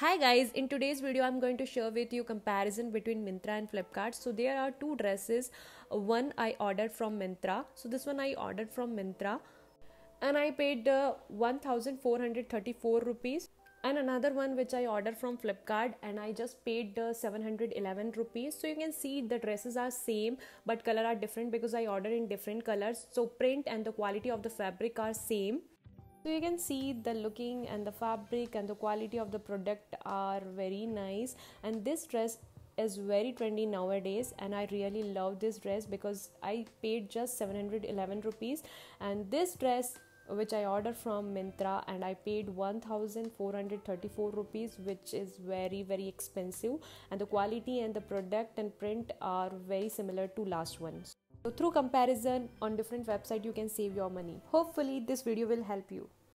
Hi guys, in today's video I'm going to share with you comparison between Myntra and Flipkart. So there are two dresses. One I ordered from Myntra. So this one I ordered from Myntra and I paid uh, 1434 rupees and another one which I ordered from Flipkart and I just paid uh, 711 rupees so you can see the dresses are same but color are different because I ordered in different colors so print and the quality of the fabric are same so you can see the looking and the fabric and the quality of the product are very nice. And this dress is very trendy nowadays and i really love this dress because i paid just 711 rupees. And this dress which i ordered from Myntra and i paid 1434 rupees which is very very expensive. And the quality and the product and print are very similar to last ones so through comparison on different website you can save your money. Hopefully this video will help you.